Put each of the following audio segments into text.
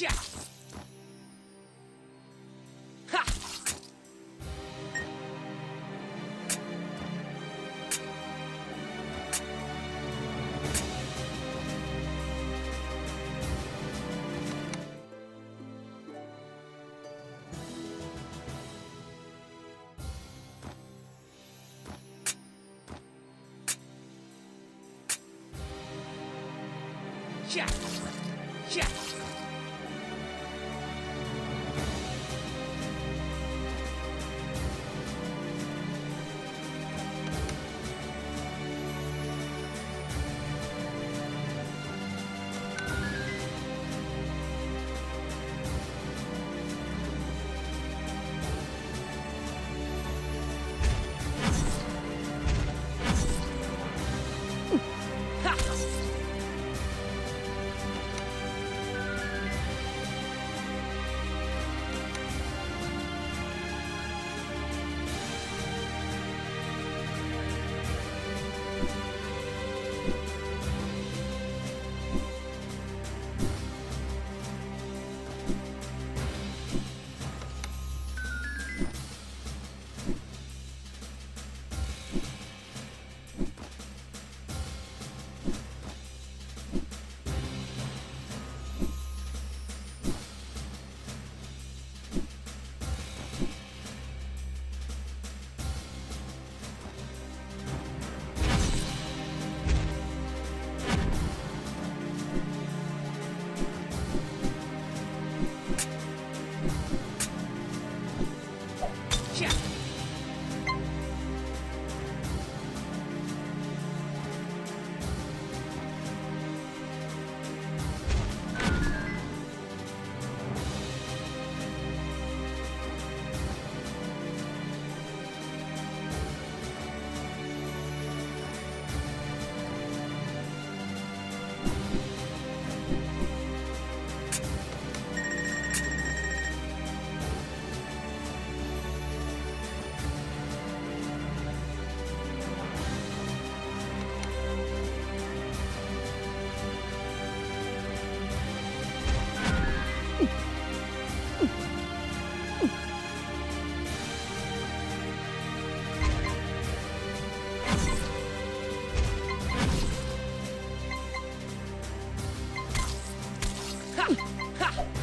Check. Ha. Check. Check. ha! Ha!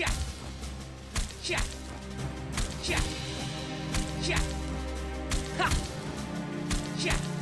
Check. Check. Check. Check. Ha. Check.